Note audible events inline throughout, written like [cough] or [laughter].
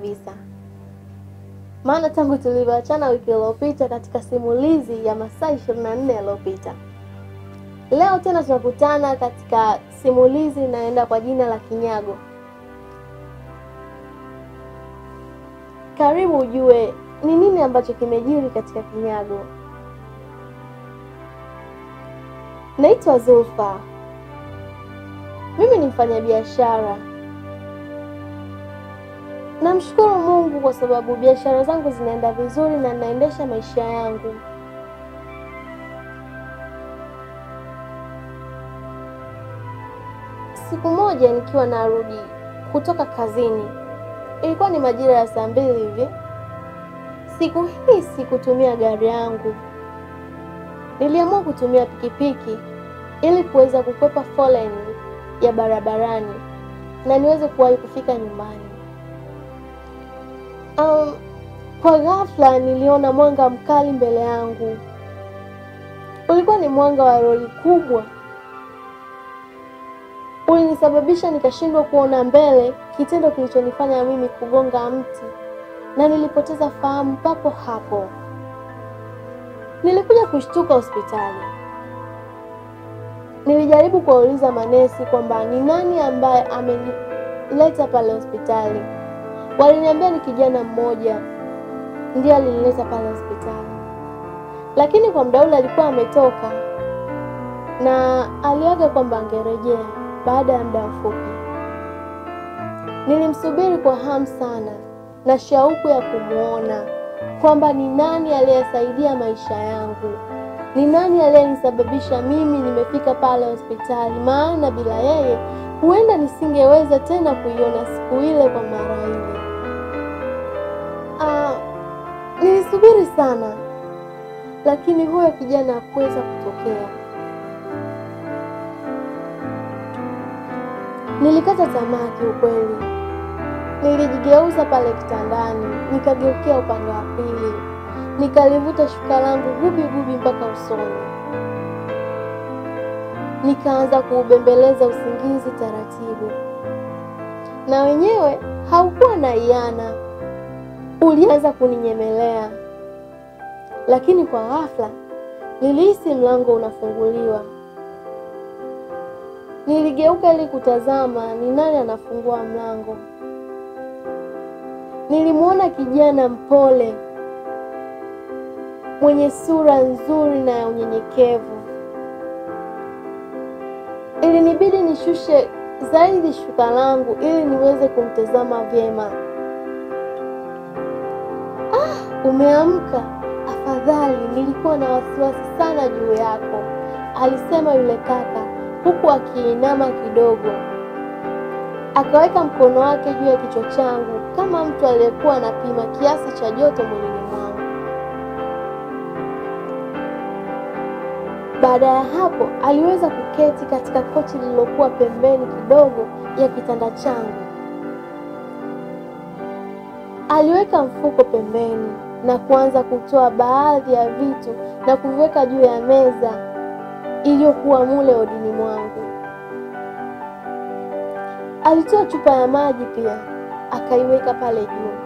kabisa, maana tangu tulivyoachana wiki iliyopita katika simulizi ya masaa ishirini na nne yaliyopita, leo tena tunakutana katika simulizi inayoenda kwa jina la Kinyago. Karibu ujue ni nini ambacho kimejiri katika Kinyago. Naitwa Zulfa, mimi ni mfanyabiashara. Namshukuru Mungu kwa sababu biashara zangu zinaenda vizuri na naendesha maisha yangu. Siku moja nikiwa narudi kutoka kazini, ilikuwa ni majira ya saa mbili hivi. Siku hii sikutumia gari yangu, niliamua kutumia pikipiki ili kuweza kukwepa foleni ya barabarani na niweze kuwahi kufika nyumbani. Um, kwa ghafla niliona mwanga mkali mbele yangu. Ulikuwa ni mwanga wa lori kubwa, ulinisababisha nikashindwa kuona mbele, kitendo kilichonifanya mimi kugonga mti na nilipoteza fahamu papo hapo. Nilikuja kushtuka hospitali. Nilijaribu kuwauliza manesi kwamba ni nani ambaye amenileta pale hospitali. Waliniambia ni kijana mmoja ndiye alinileta pale hospitali, lakini kwa muda ule alikuwa ametoka na aliaga kwamba angerejea baada ya muda mfupi. Nilimsubiri kwa hamu sana na shauku ya kumwona kwamba ni nani aliyesaidia maisha yangu, ni nani aliyenisababisha mimi nimefika pale hospitali, maana bila yeye huenda nisingeweza tena kuiona siku ile kwa nilisubiri sana, lakini huyo kijana hakuweza kutokea. Nilikata tamaa kiukweli. Nilijigeuza pale kitandani, nikageukia upande wa pili, nikalivuta shuka langu gubi gubi mpaka usoni, nikaanza kuubembeleza usingizi taratibu, na wenyewe haukuwa na iana, ulianza kuninyemelea. Lakini kwa ghafla nilihisi mlango unafunguliwa. Niligeuka ili kutazama ni nani anafungua mlango. Nilimwona kijana mpole mwenye sura nzuri na ya unyenyekevu. Ilinibidi nishushe zaidi shuka langu ili niweze kumtazama vyema. Ah, umeamka? Afadhali, nilikuwa na wasiwasi sana juu yako, alisema yule kaka huku akiinama kidogo akaweka mkono wake juu ya kichwa changu kama mtu aliyekuwa anapima kiasi cha joto mwilini mwangu. Baada ya hapo, aliweza kuketi katika kochi lililokuwa pembeni kidogo ya kitanda changu. Aliweka mfuko pembeni na kuanza kutoa baadhi ya vitu na kuviweka juu ya meza iliyokuwa mule odini mwangu. Alitoa chupa ya maji pia akaiweka pale juu.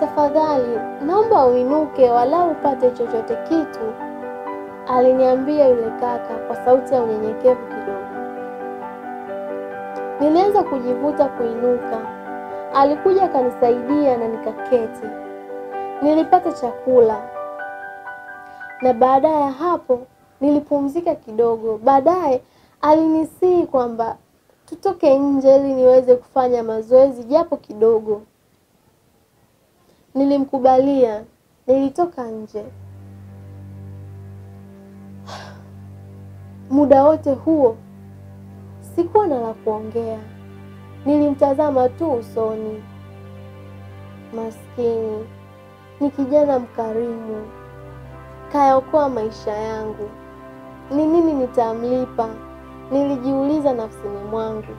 Tafadhali naomba uinuke walau upate chochote kitu, aliniambia yule kaka kwa sauti ya unyenyekevu kidogo. Nilianza kujivuta kuinuka. Alikuja akanisaidia na nikaketi. Nilipata chakula na baada ya hapo nilipumzika kidogo. Baadaye alinisihi kwamba tutoke nje ili niweze kufanya mazoezi japo kidogo. Nilimkubalia, nilitoka nje. Muda wote huo sikuwa na la kuongea, nilimtazama tu usoni. Maskini, ni kijana mkarimu, kayaokoa maisha yangu. Ni nini nitamlipa? Nilijiuliza nafsini mwangu,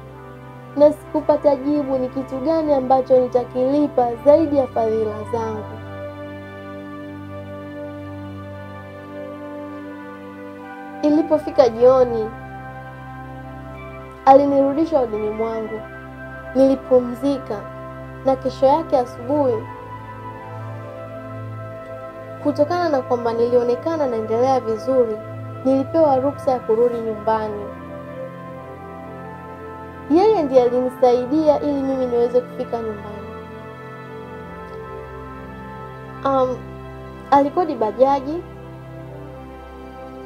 na sikupata jibu. Ni kitu gani ambacho nitakilipa zaidi ya fadhila zangu? Ilipofika jioni, alinirudisha udini mwangu nilipumzika na kesho yake asubuhi, kutokana na kwamba nilionekana naendelea vizuri, nilipewa ruksa ya kurudi nyumbani. Yeye ndiye alinisaidia ili mimi niweze kufika nyumbani. Um, alikodi bajaji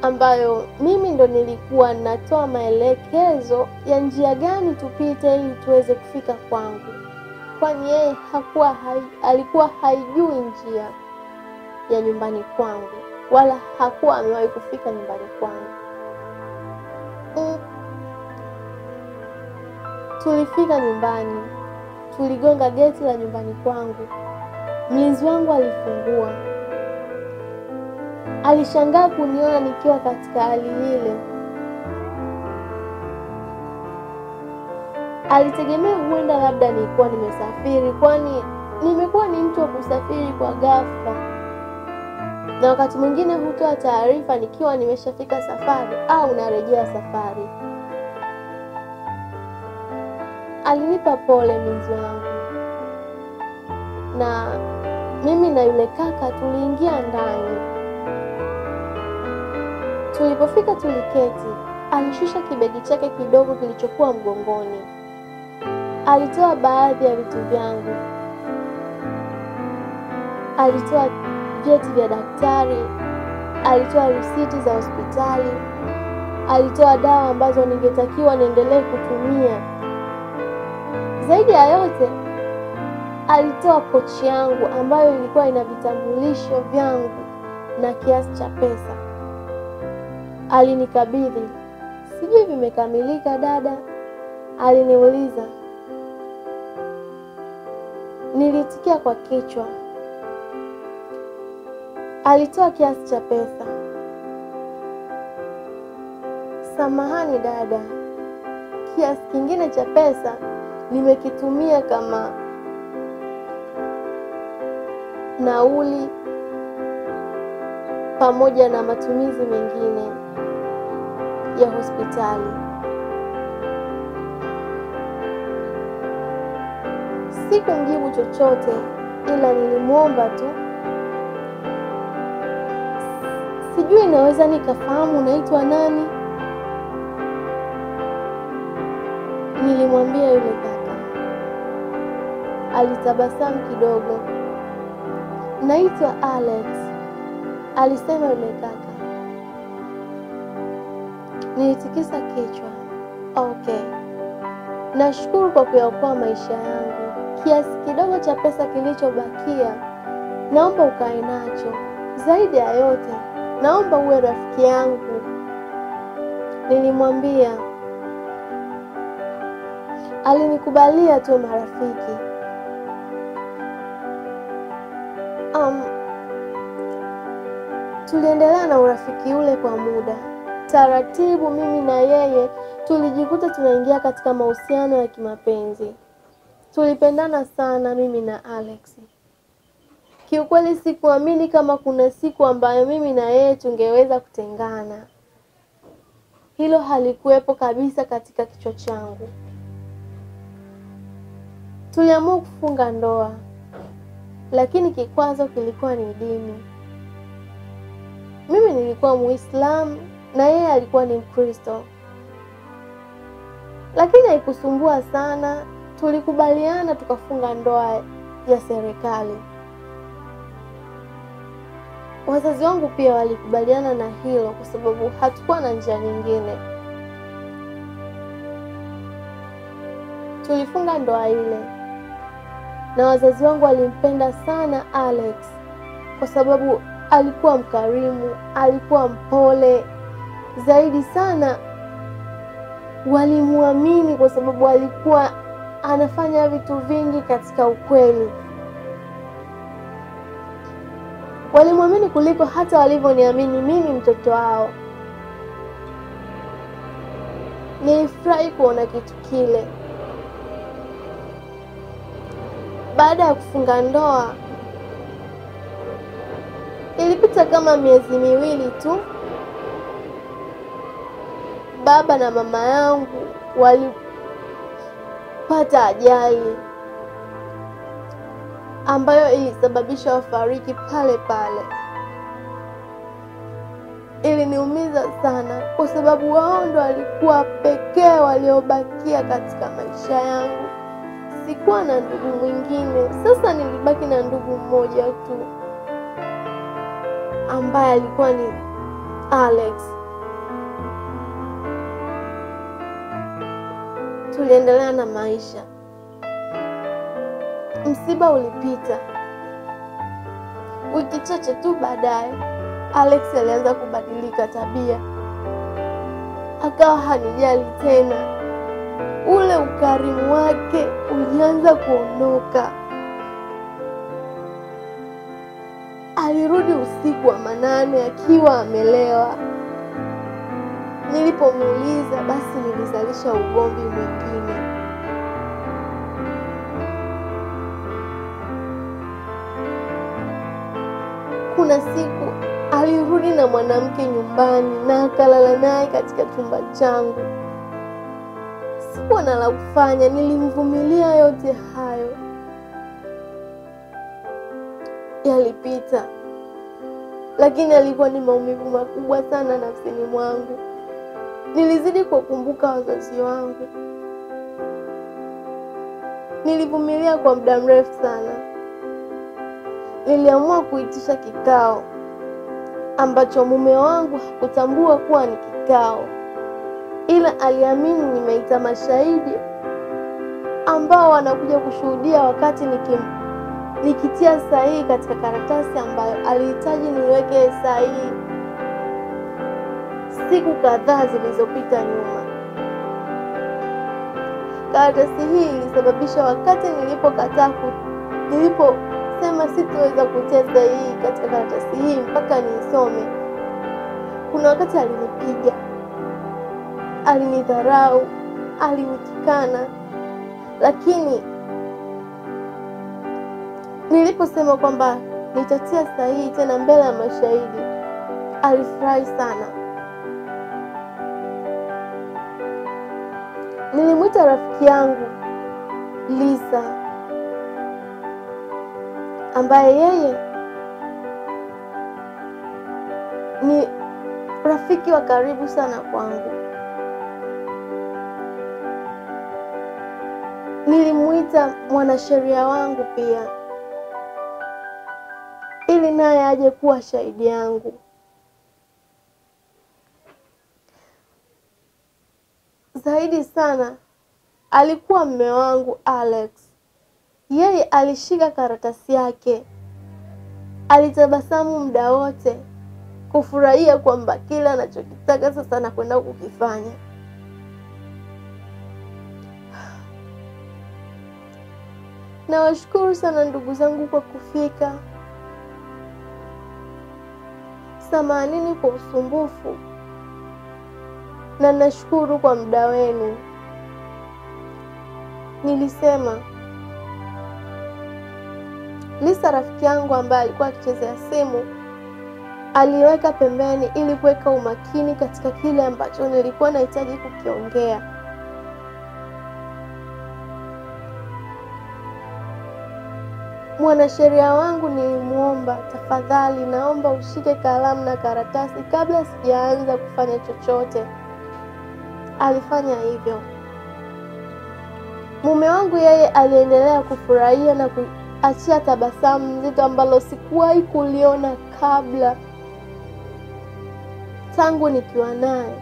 ambayo mimi ndo nilikuwa natoa maelekezo ya njia gani tupite ili tuweze kufika kwangu, kwani yeye hakuwa hai, alikuwa haijui njia ya nyumbani kwangu wala hakuwa amewahi kufika nyumbani kwangu. Mm. Tulifika nyumbani, tuligonga geti la nyumbani kwangu. Mlinzi wangu alifungua. Alishangaa kuniona nikiwa katika hali ile. Alitegemea huenda labda nilikuwa nimesafiri, kwani nimekuwa ni mtu wa kusafiri kwa ghafla, na wakati mwingine hutoa taarifa nikiwa nimeshafika safari au narejea safari. Alinipa pole mwenzi wangu, na mimi na yule kaka tuliingia ndani. Tulipofika tuliketi. Alishusha kibegi chake kidogo kilichokuwa mgongoni. Alitoa baadhi ya vitu vyangu. Alitoa vyeti vya daktari, alitoa risiti za hospitali, alitoa dawa ambazo ningetakiwa niendelee kutumia. Zaidi ya yote, alitoa pochi yangu ambayo ilikuwa ina vitambulisho vyangu na kiasi cha pesa. Alinikabidhi. Sijui vimekamilika dada? Aliniuliza. Nilitikia kwa kichwa. Alitoa kiasi cha pesa. Samahani dada, kiasi kingine cha pesa nimekitumia kama nauli pamoja na matumizi mengine ya hospitali. Sikumjibu chochote, ila nilimwomba tu. Sijui naweza nikafahamu unaitwa nani? Nilimwambia yule kaka. Alitabasamu kidogo. Naitwa Alex, alisema yule kaka. Nilitikisa kichwa. Okay, nashukuru kwa kuyaokoa maisha yangu. Kiasi kidogo cha pesa kilichobakia, naomba ukae nacho. Zaidi ya yote, naomba uwe rafiki yangu, nilimwambia. Alinikubalia tu marafiki. Um, tuliendelea na urafiki ule kwa muda. Taratibu mimi na yeye tulijikuta tunaingia katika mahusiano ya kimapenzi. Tulipendana sana mimi na Alex. Kiukweli sikuamini kama kuna siku ambayo mimi na yeye tungeweza kutengana. Hilo halikuwepo kabisa katika kichwa changu. Tuliamua kufunga ndoa, lakini kikwazo kilikuwa ni dini. Mimi nilikuwa Muislamu na yeye alikuwa ni Mkristo, lakini haikusumbua sana. Tulikubaliana tukafunga ndoa ya serikali. Wazazi wangu pia walikubaliana na hilo, kwa sababu hatukuwa na njia nyingine. Tulifunga ndoa ile, na wazazi wangu walimpenda sana Alex kwa sababu alikuwa mkarimu, alikuwa mpole zaidi sana. Walimwamini kwa sababu alikuwa anafanya vitu vingi katika ukweli. Walimwamini kuliko hata walivyoniamini mimi, mtoto wao. Nilifurahi kuona kitu kile. Baada ya kufunga ndoa, ilipita kama miezi miwili tu, baba na mama yangu walipata alipata ajali ambayo ilisababisha wafariki pale pale. Iliniumiza sana kwa sababu wao ndo walikuwa pekee waliobakia katika maisha yangu. Sikuwa na ndugu mwingine. Sasa nilibaki na ndugu mmoja tu ambaye alikuwa ni Alex. Tuliendelea na maisha. Msiba ulipita. Wiki chache tu baadaye, Alex alianza kubadilika tabia, akawa hanijali tena. Ule ukarimu wake ulianza kuondoka. Alirudi usiku wa manane akiwa amelewa. Nilipomuuliza, basi nilizalisha ugomvi mwingine. Kuna siku alirudi na mwanamke nyumbani na akalala naye katika chumba changu. Sikuwa na la kufanya, nilimvumilia yote hayo. Yalipita, lakini alikuwa ni maumivu makubwa sana nafsini mwangu. Nilizidi kuwakumbuka wazazi wangu. Nilivumilia kwa muda mrefu sana. Niliamua kuitisha kikao ambacho mume wangu hakutambua kuwa ni kikao, ila aliamini nimeita mashahidi ambao wanakuja kushuhudia wakati nikim, nikitia sahihi katika karatasi ambayo alihitaji niweke sahihi siku kadhaa zilizopita nyuma. Karatasi hii ilisababisha wakati nilipokataa niliposema sitoweza kucheza hii katika karatasi hii mpaka niisome, kuna wakati alinipiga, alinidharau, alinitukana, lakini niliposema kwamba nitatia sahihi tena mbele ya mashahidi, alifurahi sana. Nilimwita rafiki yangu Lisa ambaye yeye ni rafiki wa karibu sana kwangu. Nilimwita mwanasheria wangu pia ili naye aje kuwa shahidi yangu. Zaidi sana alikuwa mme wangu Alex. Yeye alishika karatasi yake, alitabasamu muda wote, kufurahia kwamba kila anachokitaka sasa nakwenda kukifanya. Nawashukuru sana ndugu zangu kwa kufika. Samanini kwa usumbufu na nashukuru kwa muda wenu. Nilisema Lisa, rafiki yangu ambaye alikuwa akichezea simu, aliweka pembeni ili kuweka umakini katika kile ambacho nilikuwa nahitaji kukiongea. Mwanasheria wangu nilimwomba, tafadhali, naomba ushike kalamu na karatasi kabla sijaanza kufanya chochote. Alifanya hivyo. Mume wangu yeye aliendelea kufurahia na kuachia tabasamu nzito ambalo sikuwahi kuliona kabla tangu nikiwa naye.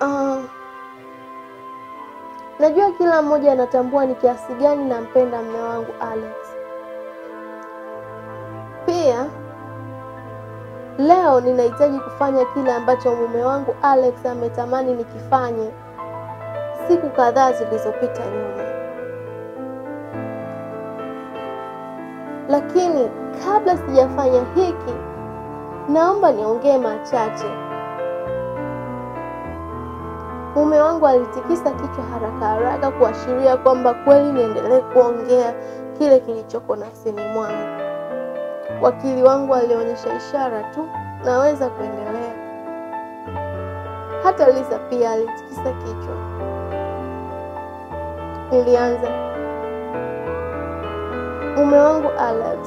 Uh, najua kila mmoja anatambua ni kiasi gani nampenda mume wangu Alex. Pia leo ninahitaji kufanya kile ambacho mume wangu Alex ametamani nikifanye siku kadhaa zilizopita nyuma. Lakini kabla sijafanya hiki, naomba niongee machache. Mume wangu alitikisa kichwa haraka haraka kuashiria kwamba kweli niendelee kuongea kile kilichoko nafsini mwangu. Wakili wangu alionyesha ishara tu naweza kuendelea. Hata Lisa pia alitikisa kichwa. Nilianza, mume wangu Alex,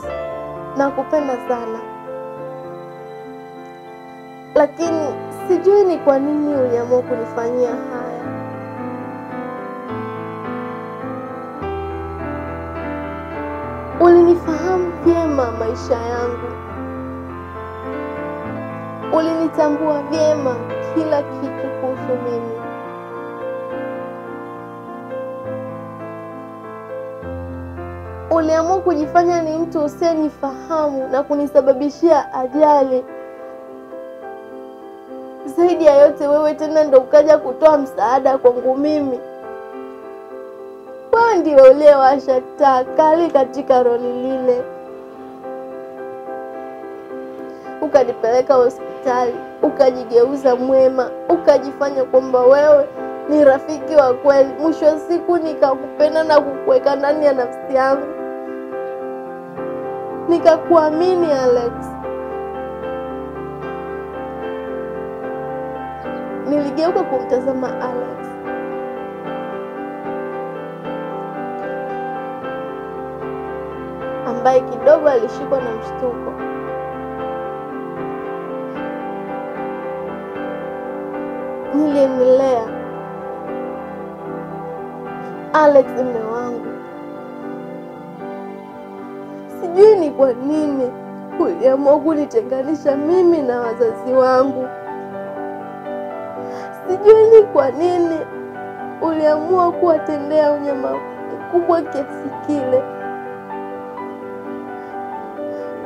nakupenda sana, lakini sijui ni kwa nini uliamua kunifanyia haya. Ulinifahamu vyema maisha yangu, ulinitambua vyema kila kitu kuhusu mimi. Uliamua kujifanya ni mtu usiyenifahamu na kunisababishia ajali. Zaidi ya yote, wewe tena ndo ukaja kutoa msaada kwangu mimi. Wewe ndio uliyewasha taa kali katika roli lile, ukanipeleka hospitali, ukajigeuza mwema, ukajifanya kwamba wewe ni rafiki wa kweli. Mwisho wa siku nikakupenda na kukuweka ndani ya nafsi yangu, nikakuamini Alex. Niligeuka kumtazama Alex. ambaye kidogo alishikwa na mshtuko. Niliendelea, Alex, mume wangu, sijui ni kwa nini uliamua kunitenganisha mimi na wazazi wangu. Sijui ni kwa nini uliamua kuwatendea unyama mkubwa kiasi kile.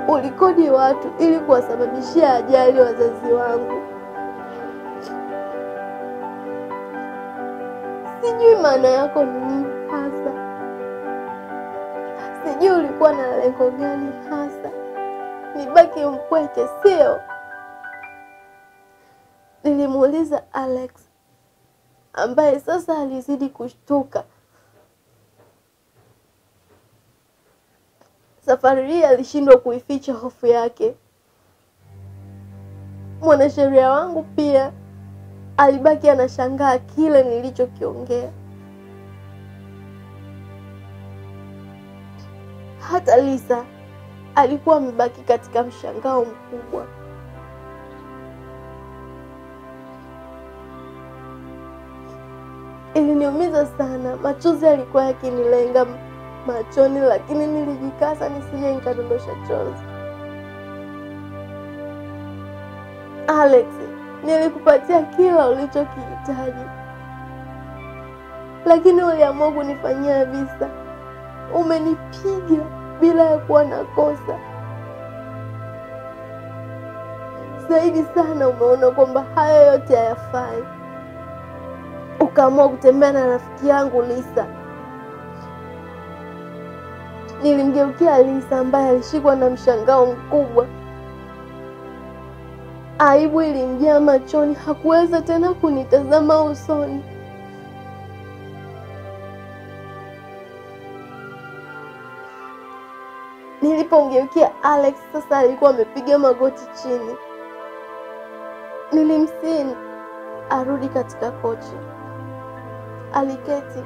Ulikodi watu ili kuwasababishia ajali wazazi wangu. Sijui maana yako ni nini sijui ulikuwa na lengo gani hasa. Nibaki mpweke, sio? Nilimuuliza Alex ambaye sasa alizidi kushtuka. Safari hii alishindwa kuificha hofu yake. Mwanasheria wangu pia alibaki anashangaa kile nilichokiongea. Hata Lisa alikuwa amebaki katika mshangao mkubwa. Iliniumiza sana, machozi yalikuwa yakinilenga machoni, lakini nilijikasa nisije nikadondosha chozi. Alex, nilikupatia kila ulichokihitaji, lakini uliamua kunifanyia visa. Umenipiga bila ya kuwa na kosa. Zaidi sana, umeona kwamba haya yote hayafai, ukaamua kutembea na rafiki yangu Lisa. Nilimgeukia Lisa ambaye alishikwa na mshangao mkubwa. Aibu ilimjaa machoni, hakuweza tena kunitazama usoni. Nilipomgeukia Alex, sasa alikuwa amepiga magoti chini. Nilimsihi arudi katika kochi. Aliketi.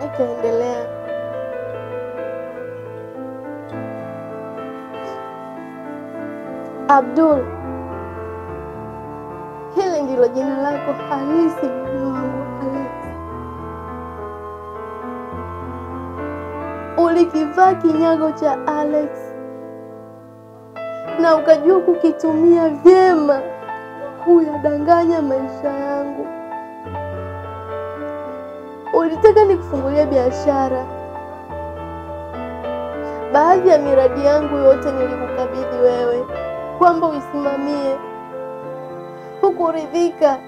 Nikaendelea. Abdul, hili ndilo jina lako halisi, Ulikivaa kinyago cha Alex na ukajua kukitumia vyema kuyadanganya maisha yangu. Ulitaka nikufungulia biashara. Baadhi ya miradi yangu yote nilikukabidhi wewe kwamba uisimamie. Hukuridhika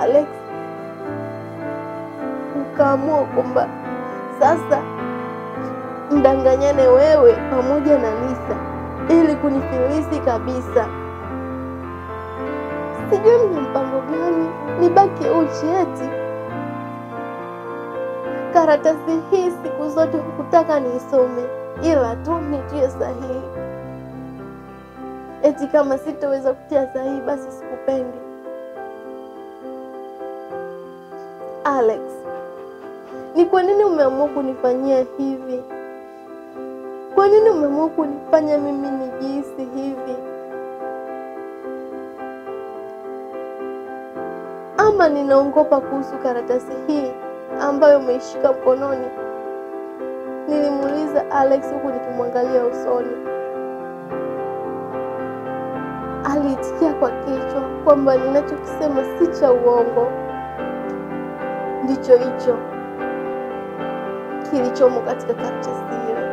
Alex, ukaamua kwamba sasa mdanganyane wewe pamoja na Lisa ili kunifilisi kabisa. Sijui mna mpango gani nibaki uchi eti? Karatasi hii siku zote hukutaka niisome, ila tu nitie sahihi. eti kama sitoweza kutia sahihi basi sikupendi. Alex, ni kwa nini umeamua kunifanyia hivi? Kwa nini umeamua kunifanya mimi nijihisi hivi? Ama ninaongopa kuhusu karatasi hii ambayo umeishika mkononi? Nilimuuliza Alex huku nikimwangalia usoni. Aliitikia kwa kichwa kwamba ninachokisema si cha uongo, ndicho hicho kilichomo katika karatasi ile.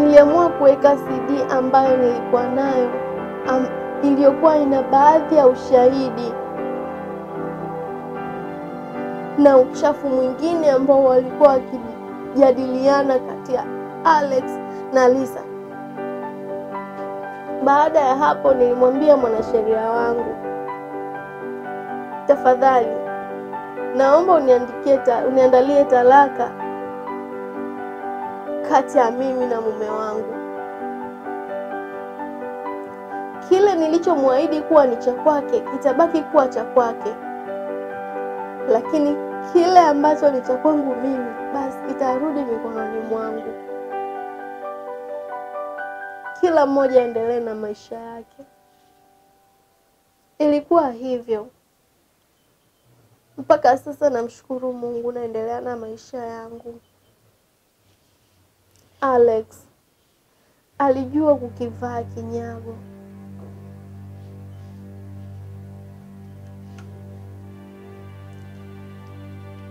Niliamua kuweka CD ambayo nilikuwa nayo am, iliyokuwa ina baadhi ya ushahidi na uchafu mwingine ambao walikuwa wakijadiliana kati ya Alex na Lisa. Baada ya hapo, nilimwambia mwanasheria wangu, tafadhali naomba uniandikie uniandalie talaka kati ya mimi na mume wangu. Kile nilichomwahidi kuwa ni cha kwake kitabaki kuwa cha kwake, lakini kile ambacho ni cha kwangu mimi basi itarudi mikononi mwangu. Kila mmoja aendelee na maisha yake. Ilikuwa hivyo mpaka sasa. Namshukuru Mungu, naendelea na maisha yangu. Alex alijua kukivaa kinyago.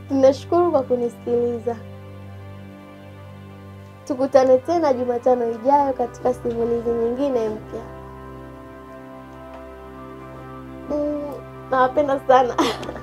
Nashukuru kwa kunisikiliza. Tukutane tena Jumatano ijayo katika simulizi nyingine mpya. Mm, nawapenda sana. [laughs]